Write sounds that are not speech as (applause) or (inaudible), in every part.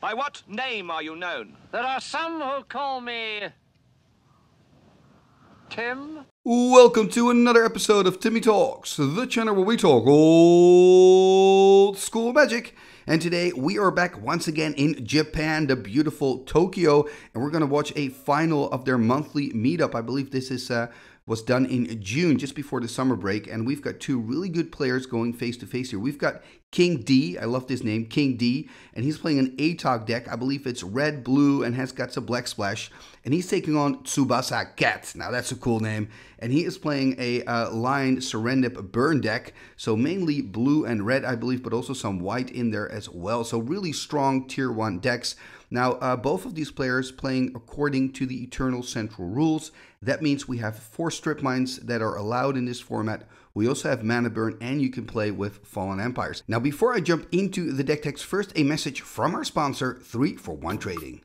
By what name are you known? There are some who call me. Tim? Welcome to another episode of Timmy Talks, the channel where we talk old school magic. And today we are back once again in Japan, the beautiful Tokyo, and we're going to watch a final of their monthly meetup. I believe this is uh, was done in June, just before the summer break, and we've got two really good players going face to face here. We've got King D, I love this name, King D, and he's playing an Atog deck. I believe it's red, blue, and has got some black splash, and he's taking on Tsubasa Cat. Now that's a cool name, and he is playing a uh, Lion Serendib burn deck, so mainly blue and red, I believe, but also some white in there as well. So really strong tier one decks. Now, uh, both of these players playing according to the Eternal Central rules. That means we have four strip mines that are allowed in this format. We also have mana burn and you can play with Fallen Empires. Now, before I jump into the deck techs, first a message from our sponsor, 3 for 1 Trading.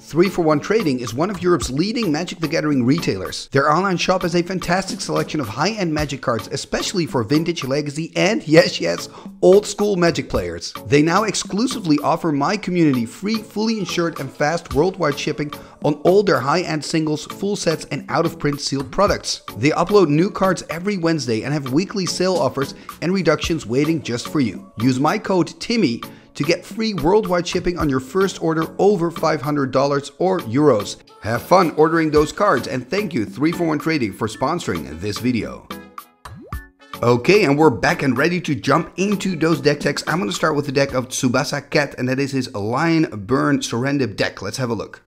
3 for 1 Trading is one of Europe's leading Magic the Gathering retailers. Their online shop has a fantastic selection of high end Magic cards, especially for vintage, legacy, and yes, yes, old school Magic players. They now exclusively offer my community free, fully insured, and fast worldwide shipping on all their high end singles, full sets, and out of print sealed products. They upload new cards every Wednesday and have weekly sale offers and reductions waiting just for you. Use my code TIMMY to get free worldwide shipping on your first order over $500 or euros. Have fun ordering those cards and thank you 3 for 1 Trading for sponsoring this video. Okay, and we're back and ready to jump into those deck techs. I'm going to start with the deck of Tsubasa Cat, and that is his Lion Burn Serendib deck. Let's have a look.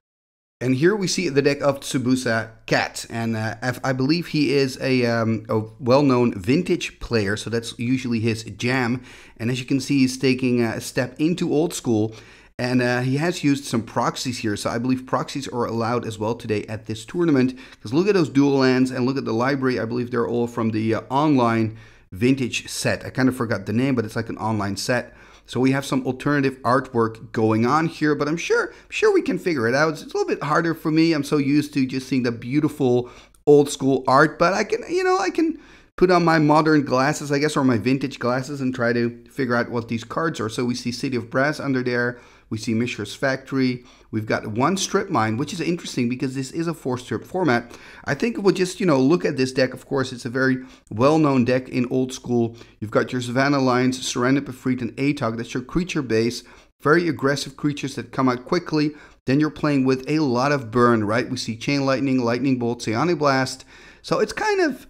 And here we see the deck of Tsubasa Cat, and uh, I believe he is a, um, a well-known vintage player, so that's usually his jam. And as you can see, he's taking a step into old school, and uh, he has used some proxies here, so I believe proxies are allowed as well today at this tournament. Because look at those dual lands, and look at the library, I believe they're all from the uh, online vintage set. I kind of forgot the name, but it's like an online set. So we have some alternative artwork going on here, but I'm sure I'm sure we can figure it out. It's a little bit harder for me. I'm so used to just seeing the beautiful old school art, but I can, you know, I can put on my modern glasses, I guess, or my vintage glasses and try to figure out what these cards are. So we see City of Brass under there. We see Mishra's Factory. We've got one strip mine, which is interesting because this is a four strip format. I think we'll just, you know, look at this deck. Of course, it's a very well known deck in old school. You've got your Savannah Lions, Serendib Efreet, and Atog. That's your creature base. Very aggressive creatures that come out quickly. Then you're playing with a lot of burn, right? We see Chain Lightning, Lightning Bolt, Psionic Blast. So it's kind of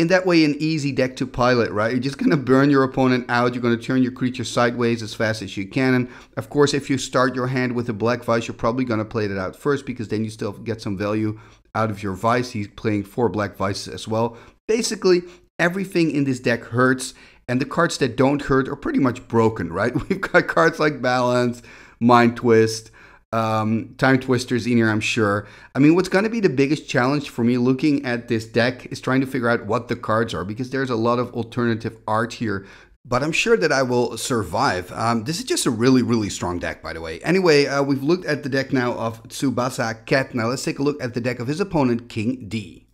in that way an easy deck to pilot, right? You're just going to burn your opponent out. You're going to turn your creature sideways as fast as you can. And of course, if you start your hand with a Black Vise, you're probably going to play that out first because then you still get some value out of your Vise. He's playing four Black Vises as well. Basically, everything in this deck hurts. And the cards that don't hurt are pretty much broken, right? (laughs) We've got cards like Balance, Mind Twist, um, time twisters in here, I'm sure. I mean, what's going to be the biggest challenge for me looking at this deck is trying to figure out what the cards are because there's a lot of alternative art here. But I'm sure that I will survive. Um, this is just a really, really strong deck, by the way. Anyway, uh, we've looked at the deck now of Tsubasa Cat. Now let's take a look at the deck of his opponent, King D.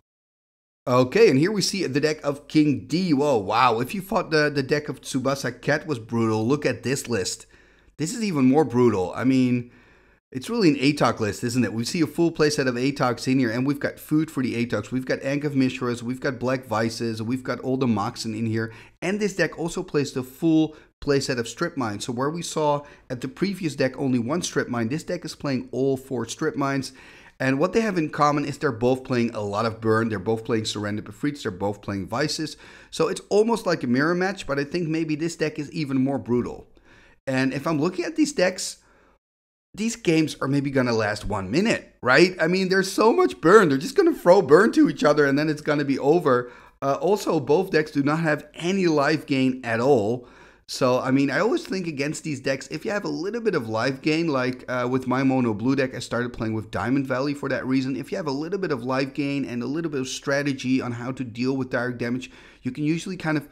Okay, and here we see the deck of King D. Whoa, wow. If you thought the, the deck of Tsubasa Cat was brutal, look at this list. This is even more brutal. I mean, it's really an ATOG list, isn't it? We see a full playset of ATOGs in here, and we've got food for the ATOGs. We've got Ankh of Mishras, we've got Black Vises, we've got all the Moxen in here. And this deck also plays the full playset of strip mines. So where we saw at the previous deck only one strip mine, this deck is playing all four strip mines. And what they have in common is they're both playing a lot of burn. They're both playing Serendib Efreets. They're both playing Vises. So it's almost like a mirror match, but I think maybe this deck is even more brutal. And if I'm looking at these decks, these games are maybe going to last one minute, right? I mean, there's so much burn. They're just going to throw burn to each other and then it's going to be over. Uh, also, both decks do not have any life gain at all. So, I mean, I always think against these decks, if you have a little bit of life gain, like uh, with my mono blue deck, I started playing with Diamond Valley for that reason. If you have a little bit of life gain and a little bit of strategy on how to deal with direct damage, you can usually kind of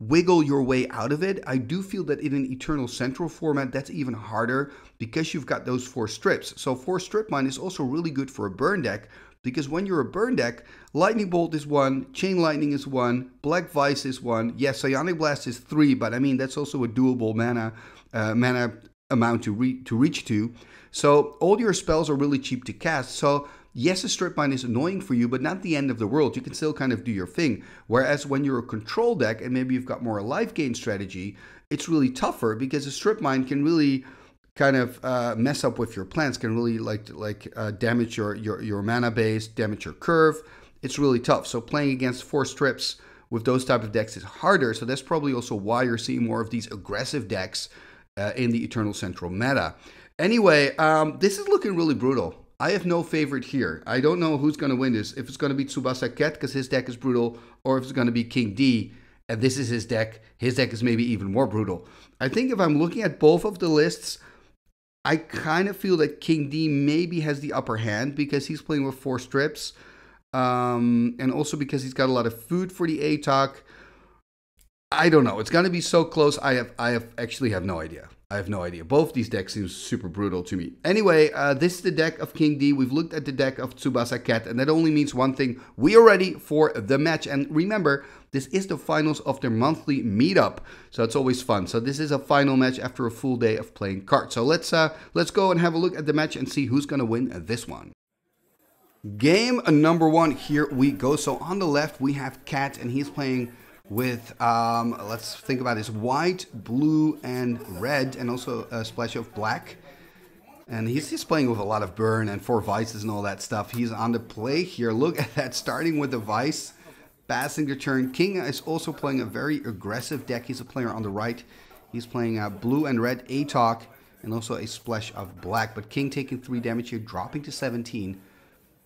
wiggle your way out of it. I do feel that in an Eternal Central format, that's even harder because you've got those four strips. So four strip mine is also really good for a burn deck because when you're a burn deck, Lightning Bolt is one, Chain Lightning is one, Black Vise is one. Yes, Psionic Blast is three, but I mean, that's also a doable mana, uh, mana amount to, re- to reach to. So all your spells are really cheap to cast. So yes, a strip mine is annoying for you, but not the end of the world. You can still kind of do your thing. Whereas when you're a control deck and maybe you've got more a life gain strategy, it's really tougher because a strip mine can really kind of uh, mess up with your plans, can really like like uh, damage your, your your mana base, damage your curve. It's really tough. So playing against four strips with those type of decks is harder. So that's probably also why you're seeing more of these aggressive decks uh, in the Eternal Central meta. Anyway, um, this is looking really brutal. I have no favorite here. I don't know who's going to win this. If it's going to be Tsubasa Cat because his deck is brutal, or if it's going to be King D and this is his deck. His deck is maybe even more brutal. I think if I'm looking at both of the lists, I kind of feel that King D maybe has the upper hand because he's playing with four strips. Um, and also because he's got a lot of food for the Atog. I don't know. It's gonna be so close. I have I have actually have no idea. I have no idea. Both these decks seem super brutal to me. Anyway, uh, this is the deck of King D. We've looked at the deck of Tsubasa Cat, and that only means one thing. We are ready for the match. And remember, this is the finals of their monthly meetup, so it's always fun. So this is a final match after a full day of playing cards. So let's uh, let's go and have a look at the match and see who's gonna win this one. Game number one, here we go. So on the left, we have Cat, and he's playing with, um, let's think about this, white, blue, and red, and also a splash of black. And he's just playing with a lot of burn and four vises and all that stuff. He's on the play here. Look at that, starting with the vise, passing the turn. King is also playing a very aggressive deck. He's a player on the right. He's playing uh, blue and red Atog, and also a splash of black. But King taking 3 damage here, dropping to 17.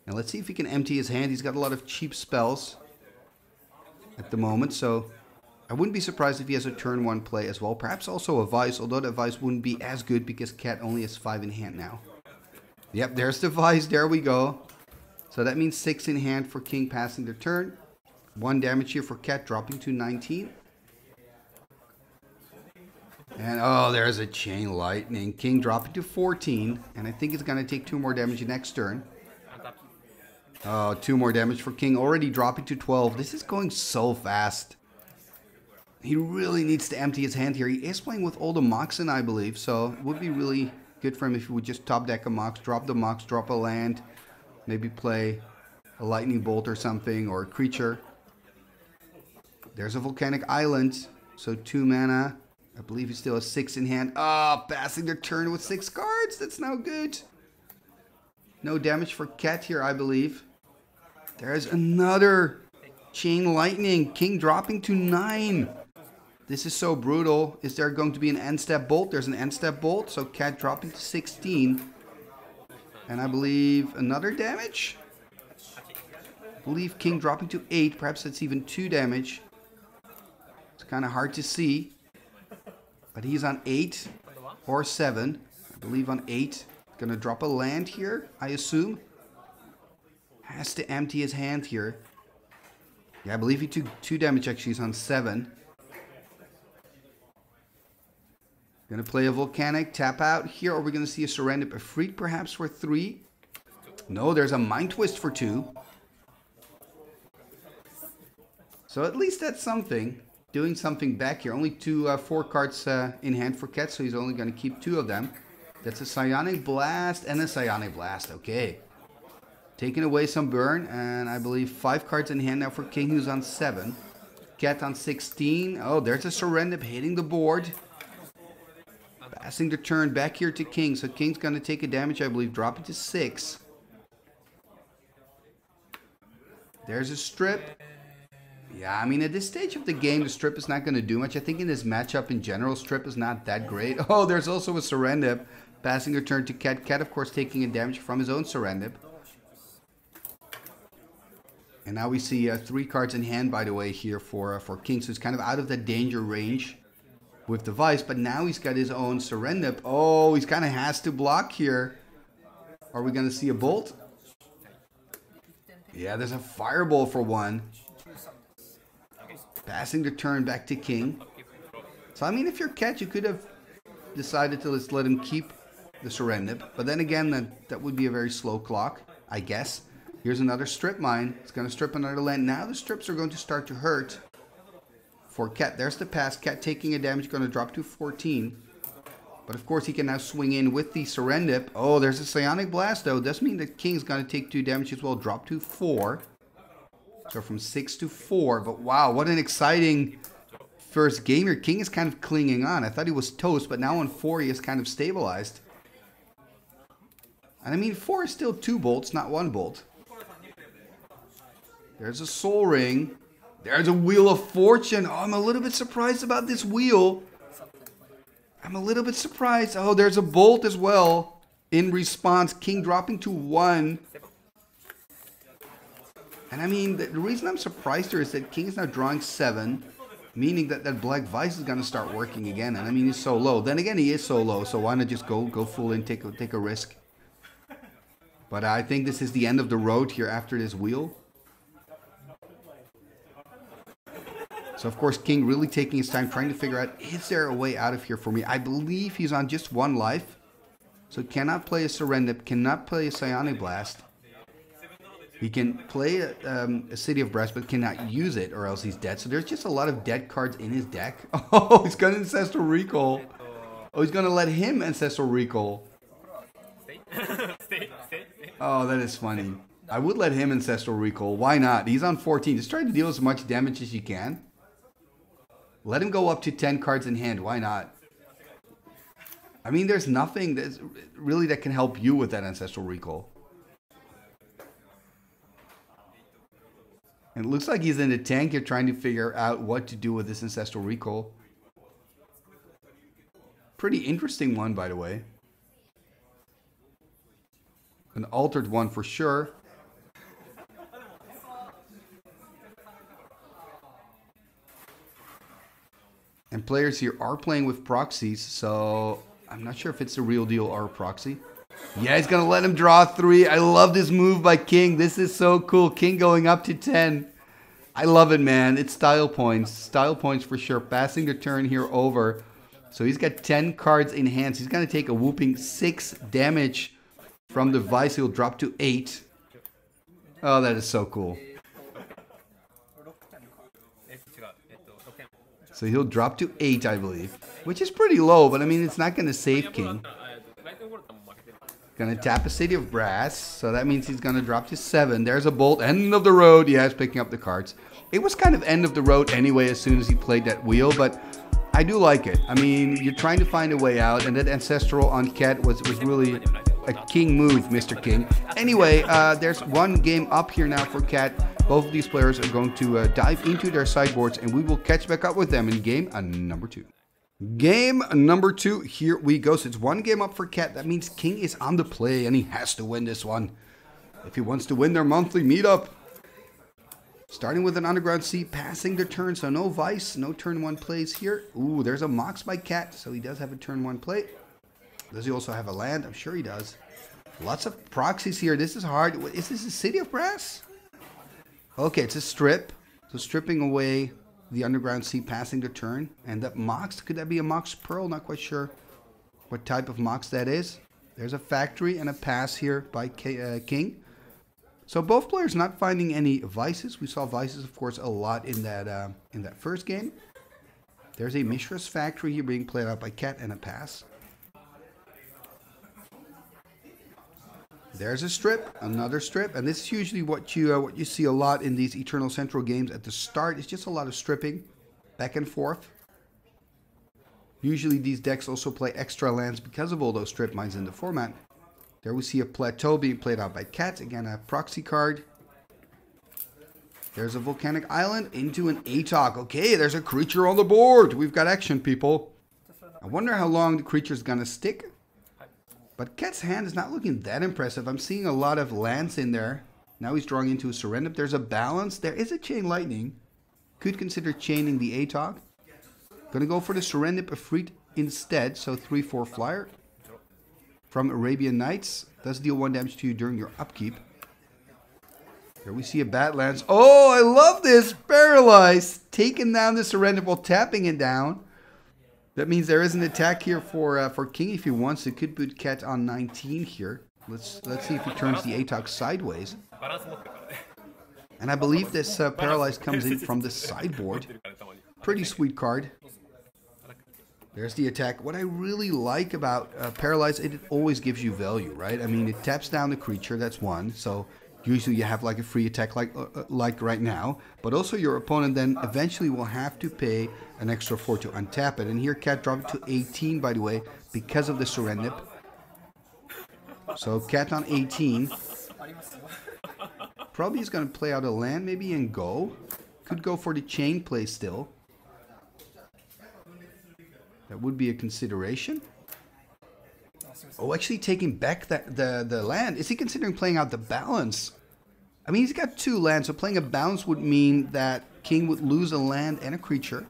And let's see if he can empty his hand. He's got a lot of cheap spells at the moment, so I wouldn't be surprised if he has a turn one play as well. Perhaps also a Vise, although that Vise wouldn't be as good because Cat only has five in hand now. Yep, there's the Vise. There we go. So that means six in hand for King passing the turn. One damage here for Cat dropping to 19. And oh, there's a Chain Lightning. King dropping to 14. And I think it's going to take two more damage next turn. Uh, two more damage for King, already dropping to 12. This is going so fast. He really needs to empty his hand here. He is playing with all the Moxen, I believe, so it would be really good for him if he would just top deck a Mox, drop the Mox, drop a land, maybe play a Lightning Bolt or something, or a creature. There's a Volcanic Island, so two mana. I believe he still has six in hand. Ah, oh, passing the turn with six cards. That's now good. No damage for Cat here, I believe. There's another Chain Lightning. King dropping to 9. This is so brutal. Is there going to be an end step bolt? There's an end step bolt. So Cat dropping to 16. And I believe another damage? I believe King dropping to 8. Perhaps that's even 2 damage. It's kind of hard to see. But he's on 8 or 7. I believe on 8. Gonna drop a land here, I assume. Has to empty his hand here. Yeah, I believe he took two damage actually. He's on seven. Gonna play a volcanic tap out here, or we're gonna see a Serendib Efreet perhaps for three. No, there's a mind twist for two. So at least that's something. Doing something back here. Only two, uh, four cards uh, in hand for Cat, so he's only gonna keep two of them. That's a Psionic Blast and a Psionic Blast. Okay. Taking away some burn, and I believe five cards in hand now for King, who's on seven. Cat on 16. Oh, there's a Serendib hitting the board. Passing the turn back here to King. So King's going to take a damage, I believe, drop it to six. There's a strip. Yeah, I mean, at this stage of the game, the strip is not going to do much. I think in this matchup in general, strip is not that great. (laughs) Oh, there's also a Serendib. Passing a turn to Cat. Cat, of course, taking a damage from his own Serendib. And now we see uh, three cards in hand, by the way, here for uh, for King. So he's kind of out of that danger range with the Vise. But now he's got his own Serendib. Oh, he's kind of has to block here. Are we going to see a Bolt? Yeah, there's a Fireball for one. Passing the turn back to King. So, I mean, if you're Cat, you could have decided to just let him keep the Serendib. But then again, that, that would be a very slow clock, I guess. Here's another strip mine. It's going to strip another land. Now the strips are going to start to hurt for Cat. There's the pass. Cat taking a damage, going to drop to 14. But of course, he can now swing in with the Serendib. Oh, there's a Psionic Blast, though. Does mean that King's going to take two damage as well. Drop to four. So from six to four. But wow, what an exciting first game here. King is kind of clinging on. I thought he was toast, but now on four, he is kind of stabilized. And I mean, four is still two bolts, not one bolt. There's a Sol Ring. There's a Wheel of Fortune. Oh, I'm a little bit surprised about this wheel. I'm a little bit surprised. Oh, there's a Bolt as well. In response, King dropping to one. And I mean, the, reason I'm surprised here is that King is now drawing seven, meaning that that Black Vise is going to start working again. And I mean, he's so low. Then again, he is so low, so why not just go go full in, take a, take a risk. But I think this is the end of the road here after this wheel. So of course, King really taking his time trying to figure out, is there a way out of here for me? I believe he's on just one life. So cannot play a Serendib, cannot play a Psionic Blast. He can play a, um, a City of Brass, but cannot use it or else he's dead. So there's just a lot of dead cards in his deck. (laughs) Oh, he's got Ancestral Recall. Oh, he's going to let him Ancestral Recall. Oh, that is funny. I would let him Ancestral Recall. Why not? He's on 14. Just try to deal as much damage as you can. Let him go up to 10 cards in hand. Why not? I mean, there's nothing that's really that can help you with that Ancestral Recall. And it looks like he's in the tank here trying to figure out what to do with this Ancestral Recall. Pretty interesting one, by the way. An altered one for sure. And players here are playing with proxies, so I'm not sure if it's a real deal or a proxy. Yeah, he's going to let him draw three. I love this move by King. This is so cool. King going up to 10. I love it, man. It's style points. Style points for sure. Passing the turn here over. So he's got 10 cards in hand. So he's going to take a whooping 6 damage from the Vise. He'll drop to 8. Oh, that is so cool. So he'll drop to 8, I believe. Which is pretty low, but I mean, it's not going to save King. Going to tap a City of Brass. So that means he's going to drop to 7. There's a Bolt. End of the road. Yes, picking up the cards. It was kind of end of the road anyway as soon as he played that wheel, but I do like it. I mean, you're trying to find a way out, and that Ancestral on Cat was, was really a king move, Mr. King. Anyway, uh, there's one game up here now for Cat. Both of these players are going to uh, dive into their sideboards, and we will catch back up with them in game uh, number two. Game number two, here we go. So it's one game up for Cat. That means King is on the play, and he has to win this one. If he wants to win their monthly meetup. Starting with an Underground Sea, passing the turn, so no Vise, no turn one plays here. Ooh, there's a Mox by Cat, so he does have a turn one play. Does he also have a land? I'm sure he does. Lots of proxies here. This is hard. Is this a City of Brass? Okay, it's a strip. So stripping away the Underground Sea, passing the turn. And that Mox, could that be a Mox Pearl? Not quite sure what type of Mox that is. There's a factory and a pass here by K uh, King. So both players not finding any vises. We saw vises, of course, a lot in that uh, in that first game. There's a Mishra's factory here being played out by Cat and a pass. There's a strip, another strip, and this is usually what you uh, what you see a lot in these Eternal Central games. At the start, it's just a lot of stripping, back and forth. Usually, these decks also play extra lands because of all those strip mines in the format. There we see a plateau being played out by Cat. Again, a proxy card. There's a volcanic island into an Atog. Okay, there's a creature on the board. We've got action, people. I wonder how long the creature's gonna stick. But Cat's hand is not looking that impressive. I'm seeing a lot of lands in there. Now he's drawing into a Serendib. There's a balance. There is a Chain Lightning. Could consider chaining the Atog. Gonna go for the Serendib Efreet instead. So 3-4 flyer. From Arabian Nights. Does deal 1 damage to you during your upkeep. Here we see a Badlands. Oh, I love this! Paralyzed! Taking down the Serendib while tapping it down. That means there is an attack here for uh, for King if he wants. It could put Cat on 19 here. Let's let's see if he turns the Atog sideways. And I believe this uh, Paralyzed comes in from the sideboard. Pretty sweet card. There's the attack. What I really like about uh, Paralyze, it always gives you value, right? I mean, it taps down the creature, that's one. So usually you have like a free attack like uh, uh like right now. But also your opponent then eventually will have to pay an extra 4 to untap it. And here Cat dropped to 18, by the way, because of the Serendib. So Cat on 18. Probably is going to play out a land maybe and go. Could go for the chain play still. That would be a consideration. Oh, actually taking back that the, the land. Is he considering playing out the balance? I mean, he's got two lands, so playing a balance would mean that King would lose a land and a creature.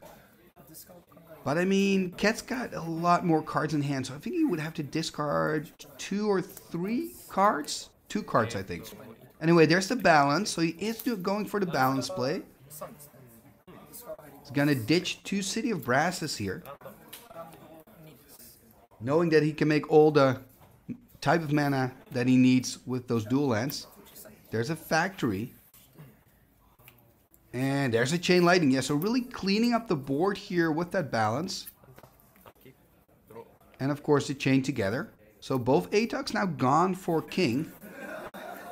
But I mean, Cat's got a lot more cards in hand, so I think he would have to discard two or three cards? Two cards, I think. Anyway, there's the balance, so he is going for the balance play. He's gonna ditch two City of Brasses here knowing that he can make all the type of mana that he needs with those dual lands. There's a factory. And there's a chain lightning. Yeah, so really cleaning up the board here with that balance. And of course the chain together. So both Atogs now gone for King.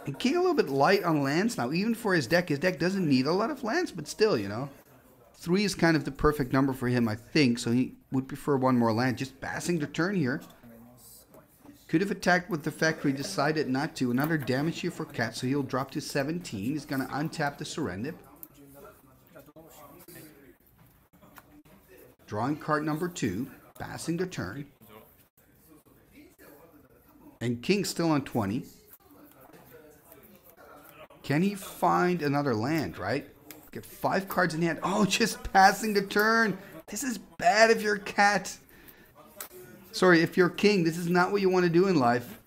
And King a little bit light on lands now, even for his deck. His deck doesn't need a lot of lands, but still, you know. Three is kind of the perfect number for him, I think. So he would prefer one more land. Just passing the turn here. Could have attacked with the factory, decided not to. Another damage here for Cat, so he'll drop to 17. He's going to untap the Serendib. Drawing card number two, passing the turn. And King's still on 20. Can he find another land, right? Get five cards in hand. Oh, (laughs) just passing the turn. This is bad if you're cat. Sorry, if you're king, this is not what you want to do in life.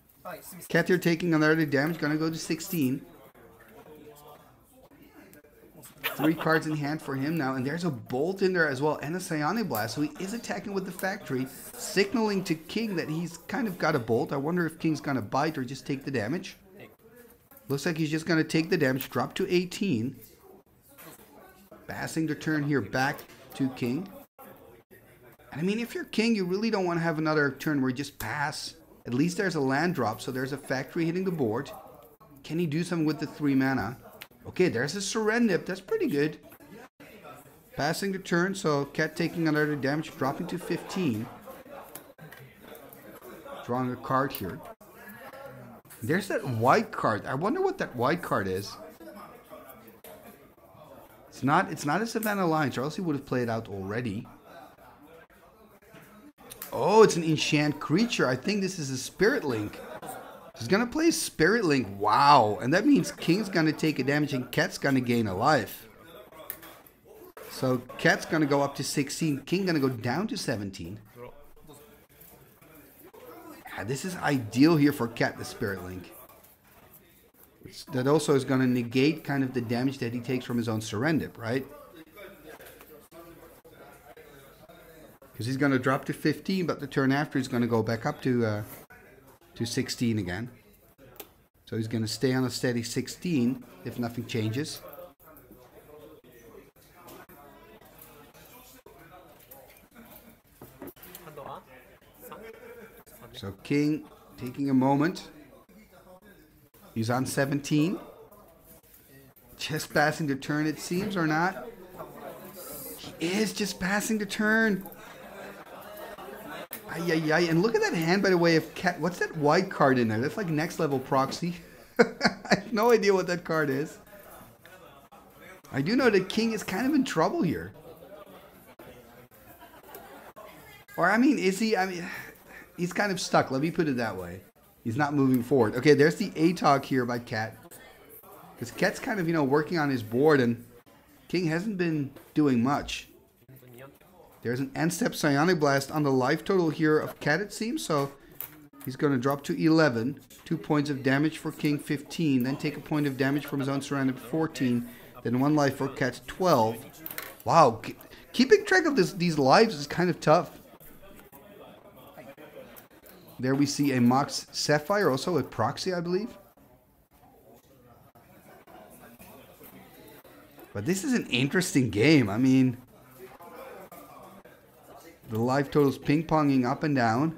Cat, you're taking another damage. Gonna go to 16. Three cards in hand for him now. And there's a Bolt in there as well. And a Psionic Blast. So he is attacking with the Factory. Signaling to King that he's kind of got a Bolt. I wonder if King's gonna bite or just take the damage. Looks like he's just gonna take the damage. Drop to 18. Passing the turn here back to king. And I mean, if you're king, you really don't want to have another turn where you just pass. At least there's a land drop, so there's a factory hitting the board. Can he do something with the three mana? Okay, there's a Serendib. That's pretty good. Passing the turn, so Cat taking another damage, dropping to 15. Drawing a card here. There's that white card. I wonder what that white card is. It's not it's not a Savannah Lions, or else he would have played out already. Oh, it's an enchant creature. I think this is a Spirit Link. He's gonna play Spirit Link. Wow. And that means King's gonna take a damage and Cat's gonna gain a life. So Cat's gonna go up to 16. King gonna go down to 17. Yeah, this is ideal here for Cat, the Spirit Link that also is to negate kind of the damage that he takes from his own Serendib, right? Because he's going to drop to 15, but the turn after he's going to go back up to uh, to 16 again. So he's going to stay on a steady 16 if nothing changes. So King taking a moment He's on 17. Just passing the turn, it seems, or not. He is just passing the turn. Ay, ay, ay. And look at that hand, by the way, of cat. What's that white card in there? That's like next level proxy. (laughs) I have no idea what that card is. I do know the king is kind of in trouble here. Or, I mean, is he? I mean, he's kind of stuck. Let me put it that way. He's not moving forward. Okay, there's the Atog here by Cat. Because Cat's kind of, you know, working on his board, and King hasn't been doing much. There's an end-step Psionic Blast on the life total here of Cat, it seems. So he's going to drop to 11. Two points of damage for King, 15. Then take a point of damage from his own Serendib 14. Then one life for Cat, 12. Wow, keeping track of this, these lives is kind of tough. There we see a Mox Sapphire, also a proxy, I believe. But this is an interesting game. I mean, The life totals ping-ponging up and down.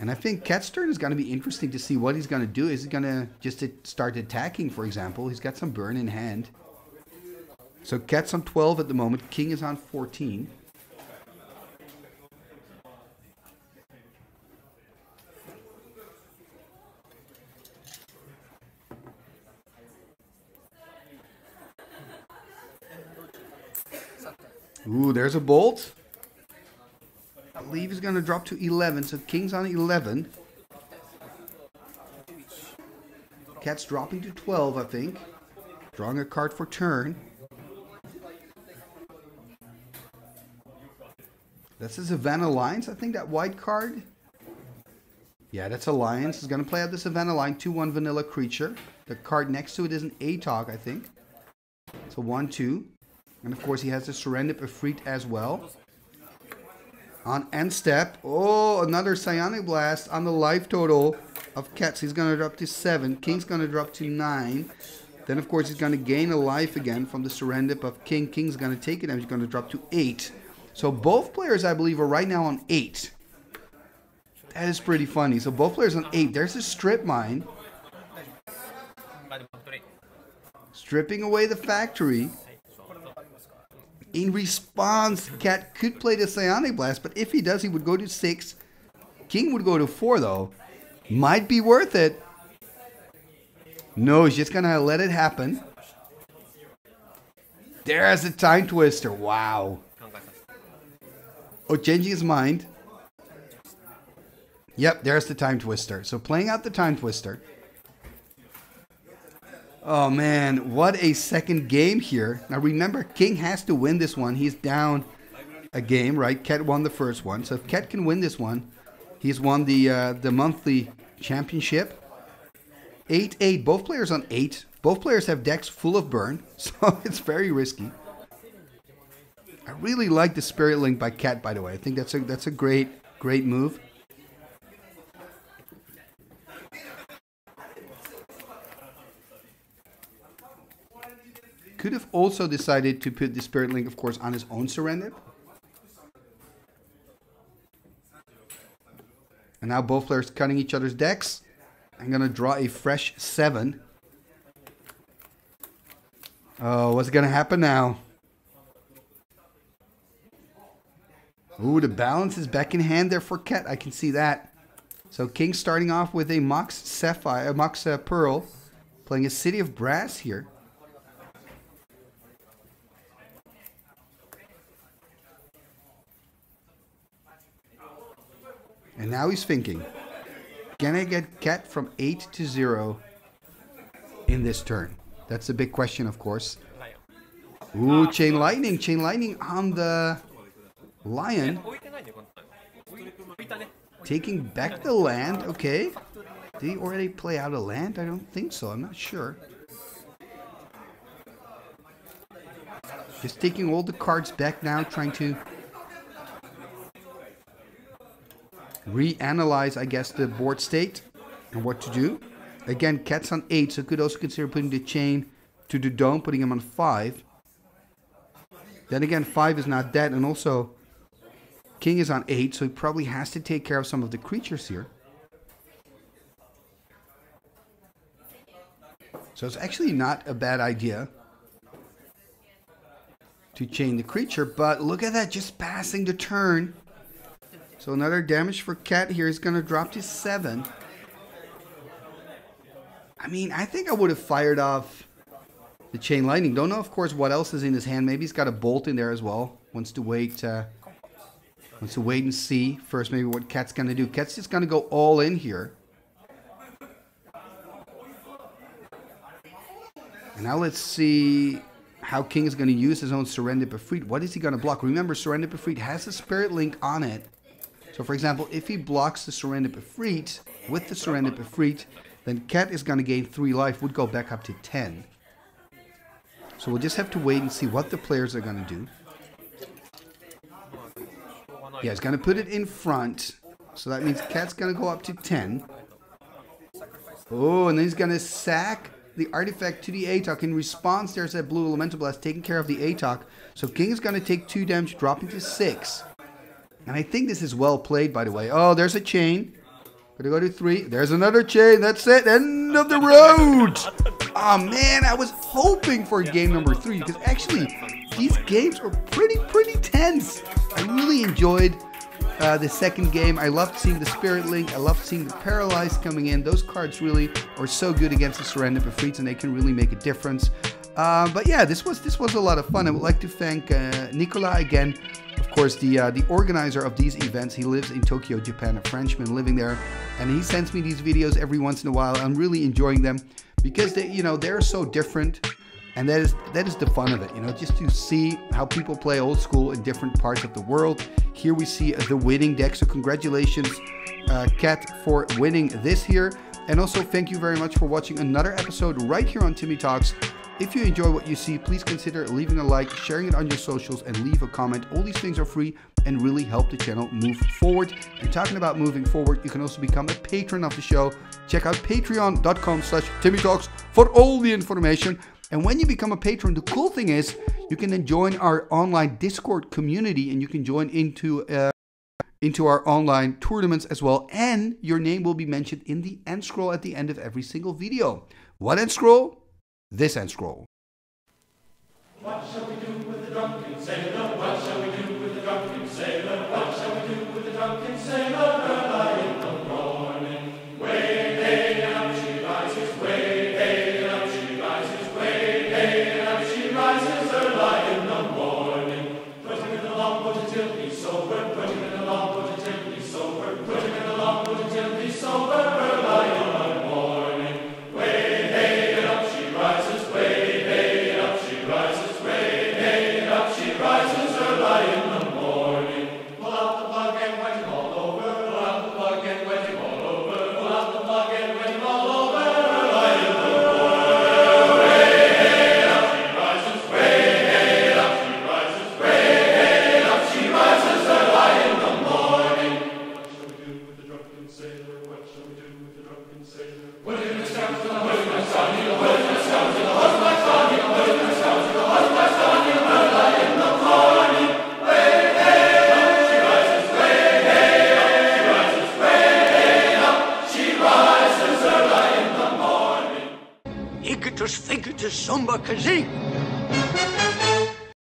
And I think Cat's turn is going to be interesting to see what he's going to do. Is he going to just start attacking, for example? He's got some burn in hand. So Cat's on 12 at the moment. King is on 14. Ooh, there's a bolt. I believe he's going to drop to 11, so King's on 11. Cat's dropping to 12, I think. Drawing a card for turn. That's a Savannah Lions, I think, that white card. Yeah, that's Alliance. He's going to play out the Savannah Lion, 2-1 vanilla creature. The card next to it is an Atog, I think. So 1-2. And of course, he has the Serendib Efreet as well. On end step, oh, another Psionic Blast on the life total of Cats. He's going to drop to 7. King's going to drop to 9. Then, of course, he's going to gain a life again from the Serendib of King. King's going to take it and he's going to drop to 8. So both players, I believe, are right now on 8. That is pretty funny. So both players on 8. There's a Strip Mine. Stripping away the factory. In response, Cat could play the Psionic Blast, but if he does, he would go to 6. King would go to 4, though. Might be worth it. No, he's just going to let it happen. There's a Time Twister. Wow. Oh, changing his mind. Yep, there's the Time Twister. So playing out the Time Twister. Oh man, what a second game here. Now remember, King has to win this one. He's down a game, right? Cat won the first one. So if Cat can win this one, he's won the uh, the monthly championship. 8-8, both players on 8. Both players have decks full of burn, (laughs) so it's very risky. I really like the Spirit Link by Cat, by the way. I think that's a that's a great great move. Could have also decided to put the Spirit Link, of course, on his own Serendib. And now both players cutting each other's decks. I'm going to draw a fresh 7. Oh, what's going to happen now? Ooh, the balance is back in hand there for Cat. I can see that. So King starting off with a Mox Sapphire, a Mox uh, Pearl, playing a City of Brass here. And now he's thinking, can I get Cat from 8 to 0 in this turn? That's a big question, of course. Ooh, Chain Lightning. Chain Lightning on the Lion. Taking back the land. Okay. Did he already play out a land? I don't think so. I'm not sure. Just taking all the cards back now, trying to reanalyze, I guess, the board state and what to do. Again, cat's on 8, so could also consider putting the chain to the dome, putting him on 5. Then again, 5 is not dead, and also king is on 8, so he probably has to take care of some of the creatures here. So it's actually not a bad idea to chain the creature, but look at that, just passing the turn. So another damage for Cat here is going to drop to 7. I mean, I think I would have fired off the Chain Lightning. Don't know, of course, what else is in his hand. Maybe he's got a Bolt in there as well. Wants to wait, uh, wants to wait and see first maybe what Cat's going to do. Cat's just going to go all in here. And now let's see how King is going to use his own Serendib Efreet. What is he going to block? Remember, Serendib Efreet has a Spirit Link on it. So for example, if he blocks the Serendib Efreet with the Serendib Efreet, then Cat is going to gain 3 life, would go back up to 10. So we'll just have to wait and see what the players are going to do. Yeah, he's going to put it in front. So that means Cat's going to go up to 10. Oh, and then he's going to sack the artifact to the Atog. In response, there's that blue elemental blast taking care of the Atog. So King is going to take two damage, dropping to six. And I think this is well played, by the way. Oh, there's a chain. Gonna go to three. There's another chain. That's it. End of the road. Oh man, I was hoping for game number three because actually these games are pretty, pretty tense. I really enjoyed uh, the second game. I loved seeing the Spirit Link. I loved seeing the Paralyzed coming in. Those cards really are so good against the Serendib Efreets and they can really make a difference. Uh, but yeah, this was this was a lot of fun. I would like to thank uh, Nicola again of course, the uh, the organizer of these events, he lives in Tokyo, Japan, a Frenchman living there, and he sends me these videos every once in a while. I'm really enjoying them because they, you know, they're so different, and that is that is the fun of it. You know, just to see how people play old school in different parts of the world. Here we see the winning deck. So congratulations, uh, Cat, for winning this here. And also thank you very much for watching another episode right here on Timmy Talks. If you enjoy what you see, please consider leaving a like, sharing it on your socials, and leave a comment. All these things are free and really help the channel move forward. And talking about moving forward, you can also become a patron of the show. Check out patreon.com slash timmytalks for all the information. And when you become a patron, the cool thing is you can then join our online Discord community and you can join into uh, into our online tournaments as well. And your name will be mentioned in the end scroll at the end of every single video. What end scroll? This end scroll. What shall we do with the drunken gezien.